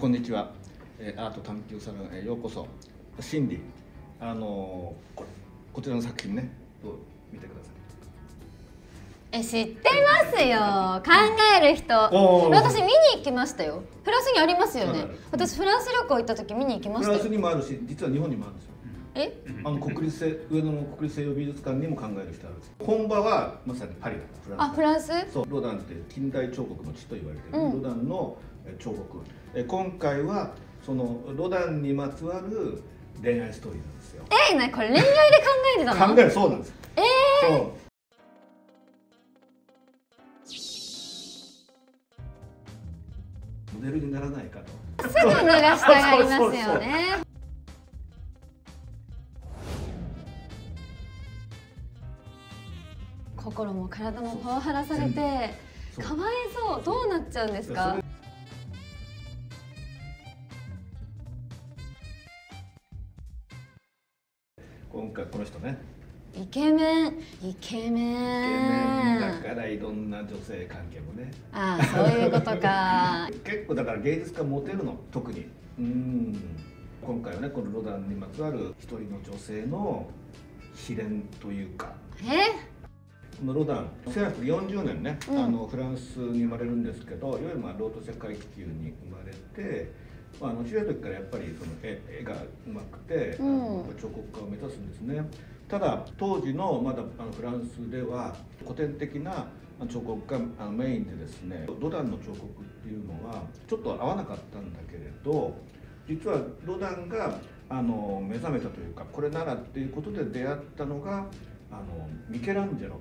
こんにちは、えーアート探求サロンへようこそ。心理あのーこれこちらの作品ね。どう見てください。え知ってますよ。考える人。私見に行きましたよ。フランスにありますよね。私フランス旅行行った時見に行きまフランスにもあるし実は日本にもあるんですよえ？あの国立西上野の国立西洋美術館にも考える人あるんです。本場はまさにパリだフランスあフランス？そう。ロダンって近代彫刻の地と言われている、うん。ロダンのえ彫刻。え今回はそのロダンにまつわる恋愛ストーリーなんですよ。えなこれ恋愛で考えてたの？考えるそうなんです。えそう。モデルにならないかと。すぐ脱がしたがりますそうそうそうよね心も体もパワハラされてかわいそう。どうなっちゃうんですか？今回この人ね。イケメン。イケイケメメン。だンからいろんな女性関係もね。ああそういうことか。結構だから芸術家モテるの特に。うん。今回はねこのロダンにまつわる一人の女性の試練というか。え？このロダン1840年ね、うん。あのフランスに生まれるんですけどいわゆるまあロート世界気球に生まれて、まあ、あの小さい時からやっぱりその絵絵がうまくて、うん。彫刻家を目指すんですね。ただ当時のまだあのフランスでは古典的な彫刻があのメインでですねロダンの彫刻っていうのはちょっと合わなかったんだけれど実はロダンがあの目覚めたというかこれならっていうことで出会ったのがあのミケランジェロ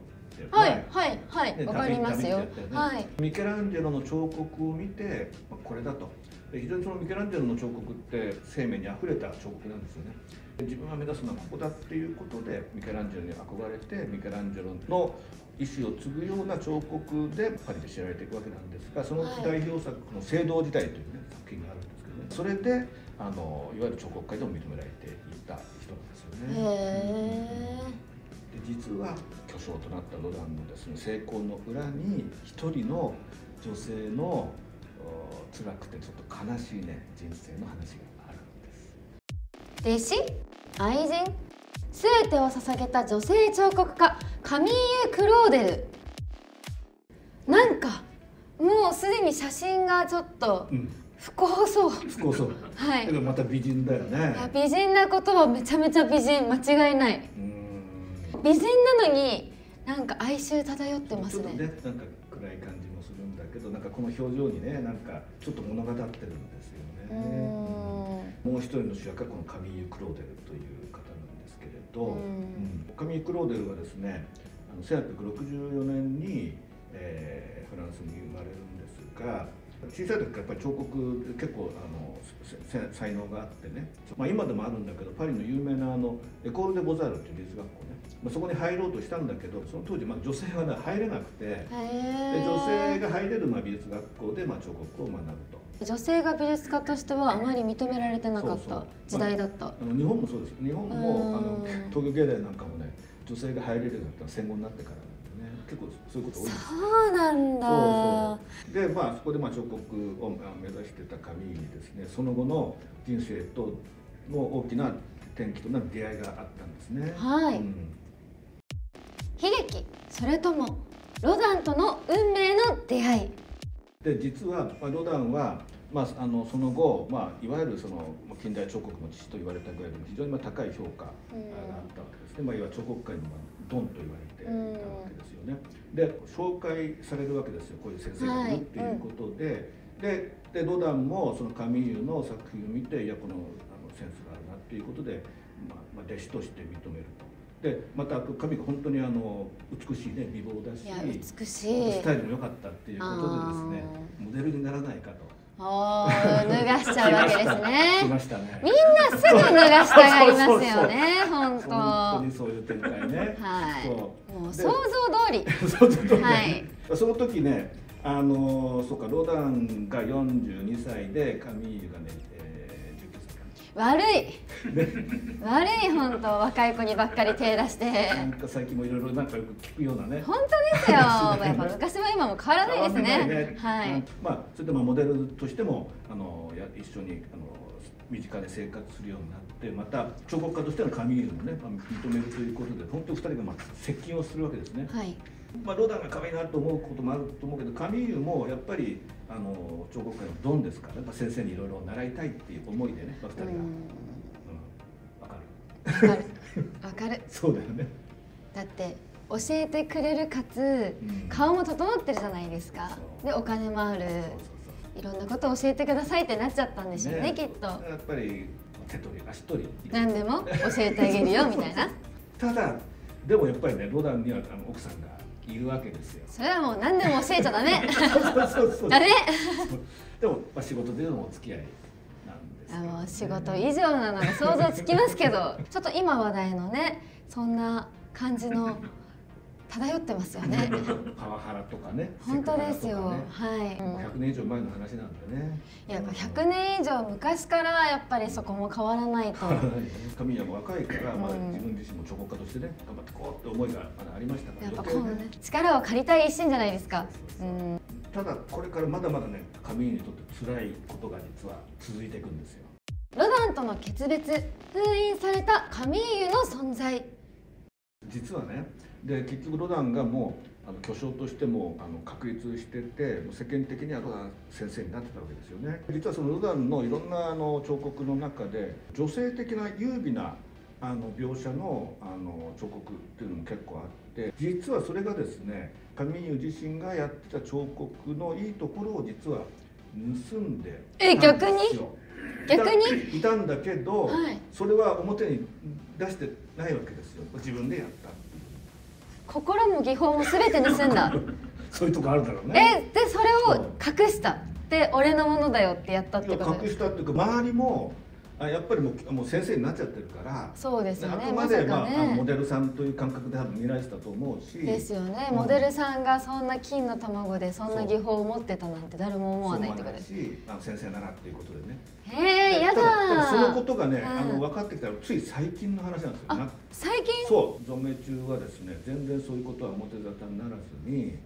ってはいはいはいねわかりますよ。はい。ミケランジェロの彫刻を見て、まあこれだと。で非常にそのミケランジェロの彫刻って生命にあふれた彫刻なんですよね。で自分が目指すのはここだっていうことでミケランジェロに憧れてミケランジェロの意思を継ぐような彫刻でパリで知られていくわけなんですがそのはい代表作の「聖堂時代」というね作品があるんですけどねそれであのいわゆる彫刻界でも認められていた人なんですよね。実は巨匠となったロダンのですね成功の裏に一人の女性のお辛くてちょっと悲しいね人生の話があるんです。え弟子愛人。すべてを捧げた女性彫刻家カミーユ・クローデルなんかもうすでに写真がちょっとうん。不幸そう。不幸そう。はい。だけどまた美人だよね。いや美人なことはめちゃめちゃ美人。間違いない。うーん美人なのになんか哀愁漂ってますちょっとねねなんか暗い感じもするんだけどなんかこの表情にねなんかちょっと物語ってるんですようーん。ねもう一人の主役がこのカミーユ・クローデルという方なんですけれど、うん。うんカミーユ・クローデルはですねあの1864年に、えーフランスに生まれるんですが小さい時からやっぱり彫刻結構あの才能があってね、まあ、今でもあるんだけどパリの有名なあのエコール・デ・ボザールっていう美術学校ね、まあ、そこに入ろうとしたんだけどその当時まあ女性は、ね、入れなくて。でへ女性ーが入れるまあ美術学校でまあ彫刻を学ぶと。女性が美術家としてはあまり認められてなかった時代だった。あの日本もそうです。日本もうん。あの東京芸大なんかもね女性が入れるようになったのは戦後になってから結構そういうこと多いんです。よそうなんだ。そうそう。でまあそこでまあ彫刻をまあ目指してたカミーユにですね。その後の人生との大きな転機となる出会いがあったんですね。はい。うん。悲劇それともロダンとの運命の出会い。で実は、まあ、ロダンは、まあ、あのその後、まあ、いわゆるそのまあ近代彫刻の父と言われたぐらいでも非常にまあ高い評価があったわけですね、まあ、いわゆる彫刻界のまあドンと言われていたわけですよね。で紹介されるわけですよこういう先生がいるっていうことで、ででロダンもそのカミーユの作品を見ていやこのあのセンスがあるなっていうことで、まあまあ、弟子として認めると。でまた神が本当にあの美しいね美貌だしいや美しい。スタイルも良かったっていうことでですねモデルにならないかとおー脱がしちゃうわけです来ねね。みんなすぐ脱がしたがりますよね 本当。本当にそういう展開ね。はい。もうで想像通り。そうそうそう、はい。その時ねあのそうかロダンが42歳でカミーユがね、えー、19歳か悪い。悪い本当。若い子にばっかり手出して。なんか最近もいろいろなんかよく聞くようなね。本当ですよ。やっぱ昔は今も変わらないですね。ね。はい。まあそれでもモデルとしてもあのや一緒にあの身近で生活するようになってまた彫刻家としての髪色もね、まあ、認めるということで本当に二人がまあ接近をするわけですね。はいまあ、ロダンが可愛いなと思うこともあると思うけどカミーユもやっぱりあの彫刻家のドンですからやっぱ先生にいろいろ習いたいっていう思いでね、まあ、2人が、うん、分かる？わかる。わかる。そうだよね。だって教えてくれるかつ、ん。顔も整ってるじゃないですか。でお金もある。そうそういろんなことを教えてくださいってなっちゃったんでしょうねきっと。やっぱり手取り足取り何でも教えてあげるよみたいな。ただでもやっぱりねロダンにはあの奥さんがいるわけですよ。それはもう何でも教えちゃダメ。そうそうそうダメ。でも、まあ、仕事でのお付き合いなんですけどね、あもう仕事以上なのが想像つきますけどちょっと今話題のねそんな感じの漂ってますよね。パワハラとかね本当ですよ、ねはい、もう100年以上前の話なんだね。いややっぱ100年以上昔からやっぱりそこも変わらないと。神谷も若いから、まあ、うん。自分自身も彫刻家としてね頑張ってこうって思いがまだありましたからやっぱこうね力を借りたい一心じゃないですか。うん。ただこれからまだまだね神谷にとって辛いことが実は続いていくんですよ。ロダンとの決別封印されたカミーユの存在。実はねで結局ロダンがもうあの巨匠としてもあの確立してて世間的にはロダン先生になってたわけですよね。実はそのロダンのいろんなあの彫刻の中で女性的な優美なあの描写のあの彫刻っていうのも結構あって実はそれがですねカミーユ自身がやってた彫刻のいいところを実は盗んでえたんですよ。逆に？いたんだけど、はい。それは表に出してないわけですよ。自分でやった心も技法も全て盗んだ。そういうとこあるだろうね。えでそれを隠した。で俺のものだよってやったってこと隠したっていうか周りもあやっぱりもうもう先生になっちゃってるからそうですねまさくまで、まあ、かあのモねデルさんという感覚で多分見られてたと思うし。ですよね。うんモデルさんがそんな金の卵でそんな技法を持ってたなんて誰も思わないってことです。しあの先生ならっていうことでね。へえやたただそのこだとがね、うん。あの分かってきたらつい最近の話なんですよあな最近？そう。存命中はですね全然そういうことは表沙汰にならずに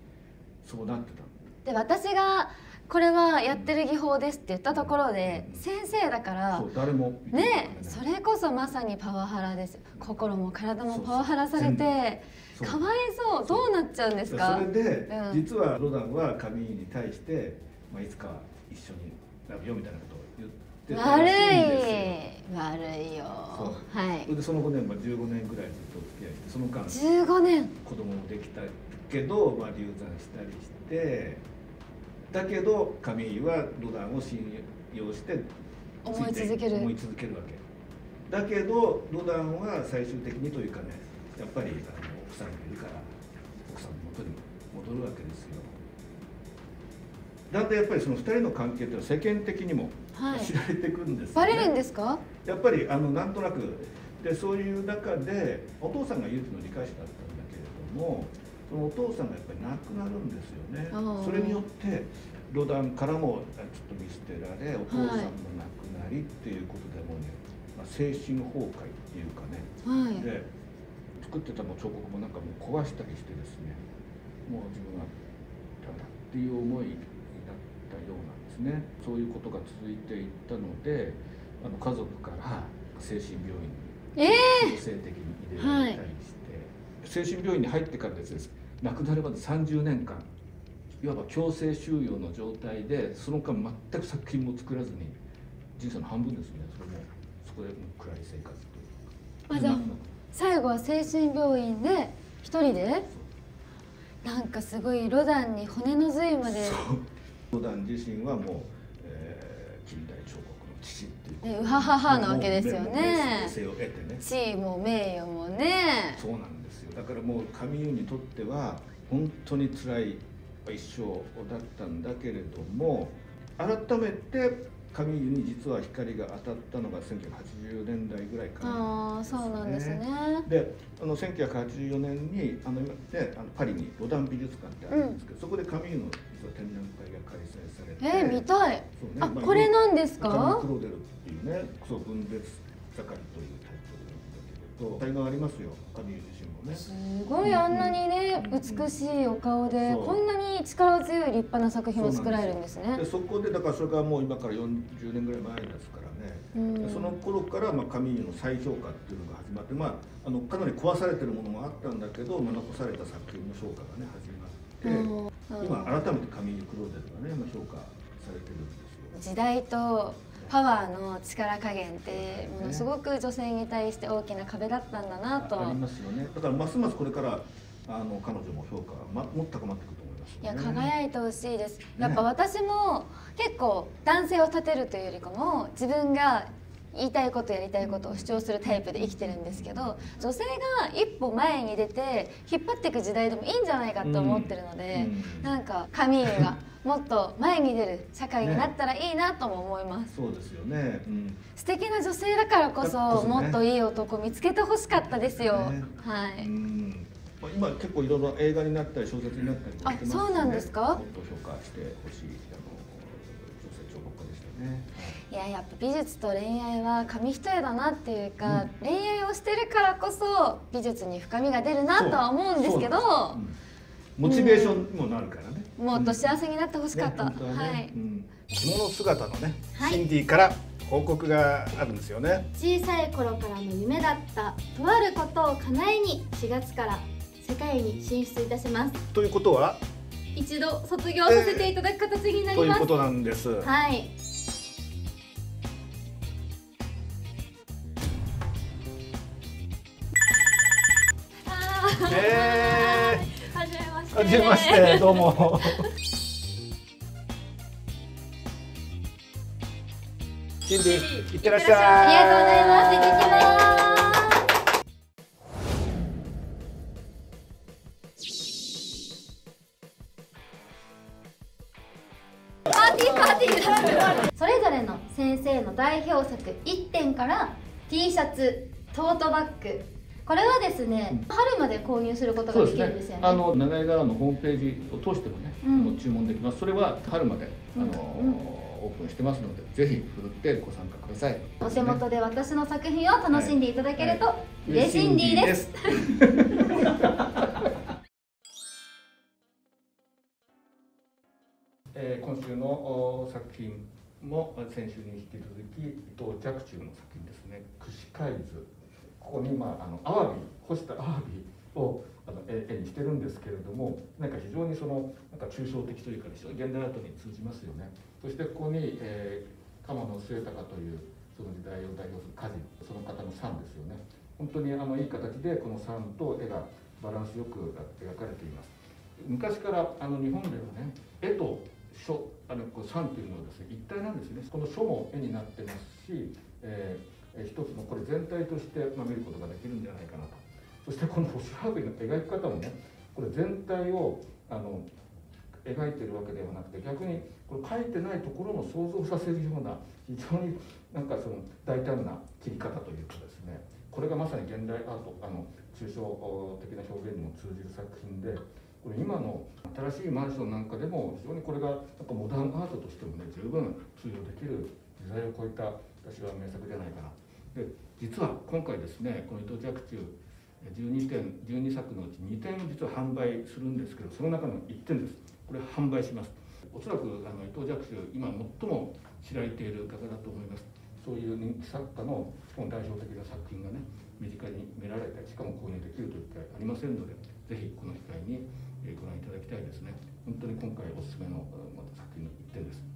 そうなってた。で私がこれはやってる技法ですって言ったところでうん先生だから誰もねそれこそまさにパワハラです心も体もパワハラされてかわいそう。どうなっちゃうんですか？それで、うん。実はロダンはカミーユに対して、まあ、いつか一緒になるよみたいなことを言ってた悪らしいんですよ。い。悪いよ。はい。それでその後ね、まあ、15年ぐらいずっとお付き合いしてその間15年。子供もできたけど、まあ、流産したりしてだけどカミーユはロダンを信用して思い続ける。思い続けるわけ。だけどロダンは最終的にというかねやっぱりあの奥さんがいるから奥さんの元に戻るわけですよ。だんだんやっぱりその2人の関係っていうのは世間的にもはい。知られてくるんですよね。バレるんですか？やっぱりあのなんとなく。でそういう中でお父さんが唯一の理解者だったんだけれどもそのお父さんがやっぱり亡くなるんですよね。それによってロダンからもあちょっと見捨てられお父さんも亡くなりっていうことでもうね、まあ、精神崩壊っていうかね。はい。で作ってたもう彫刻もなんかもう壊したりしてですね。もう自分はダメだっていう思いになったようなんですね。そういうことが続いていったのであの家族から精神病院えに強制的に入れられたりして、精神病院に入ってからですね亡くなるまで30年間いわば強制収容の状態でその間全く作品も作らずに人生の半分ですね。それもそこでもう暗い生活というか。あじゃあ最後は精神病院で一人でなんかすごいロダンに骨の髄まで。ロダン自身はもう、えー近代彫刻の父っていう。うはははなわけですよね。地位も名誉もね。そうなんですよ。だからもう神優にとっては本当に辛い一生だったんだけれども改めてカミーユに実は光が当たったのが1980年代ぐらいから、ね、ああそうなんですね。であの1984年にあの今、ね、あのパリにロダン美術館ってあるんですけど、うん、そこでカミーユの実は展覧会が開催されてえー、見たい、ねあ、まあ、これなんですか？カミクロデルっていうねそう分裂盛りというタイトルなんだけど才能ありますよカミーユ自身もねすごいあんなにね、うん、美しいお顔でこんなに力強い立派な作品を作られるんですね。でそこでだからそれがもう今から40年ぐらい前ですからね、うん、その頃からまあカミーユの再評価っていうのが始まってまああのかなり壊されてるものもあったんだけど、まあ、残された作品の評価がね始まって、うん、今改めてカミーユ・クローデルがね、まあ、評価されてるんですよ。時代とパワーの力加減ってものすごく女性に対して大きな壁だったんだなと、ありますよね。だからますますこれからあの彼女も評価が、ま、もっと高まってくると思います、ね、いや輝いてほしいです。やっぱ私も結構男性を立てるというよりかも自分が言いたいことやりたいことを主張するタイプで生きてるんですけど女性が一歩前に出て引っ張っていく時代でもいいんじゃないかと思ってるので、うん、なんかカミーユが もっと前に出る社会になったらいいなとも思います、ね、そうですよね、うん、素敵な女性だからこそ、ね、もっといい男見つけてほしかったですよ、ね、はい、今結構いろいろ映画になったり小説になったりとかしてます、ね、あそうなんですか？もっと評価してほしいね、いややっぱ美術と恋愛は紙一重だなっていうか、うん、恋愛をしてるからこそ美術に深みが出るなとは思うんですけど、うん、モチベーションにもなるからね、もっと幸せになってほしかった、ねね、はい、着物姿のね、はい、シンディから報告があるんですよね。小さい頃からの夢だったとあることを叶えに4月から世界に進出いたします。ということは？一度卒業させていただく形になります、えー、ということなんです。はいはじめましてどうも。シンディいってらっしゃい。ありがとうござい。ます行ってきますパーティーパーティーそれぞれの先生の代表作1点から T シャツトートバッグこれはですね、うん、春まで購入することができるんですよね。ねあの長井川のホームページを通してもね、うん、注文できます。それは春まで、あの、うん、オープンしてますので、ぜひふるってご参加ください。お手元で私の作品を楽しんでいただけると嬉しいんです。えー、今週の作品も先週に引き続き伊藤若冲の作品ですね「串海図」ここに、まあ、あのアワビ干したアワビをあの絵にしてるんですけれどもなんか非常にそのなんか抽象的というか非常に現代アートに通じますよね。そしてここに、えー、鎌野末隆というその時代を代表する歌人その方の山ですよね。本当にあのいい形でこの山と絵がバランスよく描かれています。昔からあの日本ではね絵と書あのこう山というのはですね一体なんですね。この書も絵になってますし、えー一つのこれ全体としてま見ることができるんじゃないかなと。そしてこの星ハーブの描き方もねこれ全体をあの描いてるわけではなくて逆にこれ書いてないところも想像させるような非常になんかその大胆な切り方というかですね。これがまさに現代アートあの抽象的な表現にも通じる作品でこれ今の新しいマンションなんかでも非常にこれがなんかモダンアートとしてもね十分通用できる時代を超えた私は名作じゃないかなと。で実は今回ですねこの伊藤若冲12点12作のうち2点実は販売するんですけどその中の1点です。これ販売します。おそらくあの伊藤若冲今最も知られている方だと思います。そういう人気作家のしかも代表的な作品がね身近に見られてしかも購入できるという機会ありませんのでぜひこの機会にご覧いただきたいですね。本当に今回おすすめの作品の1点です。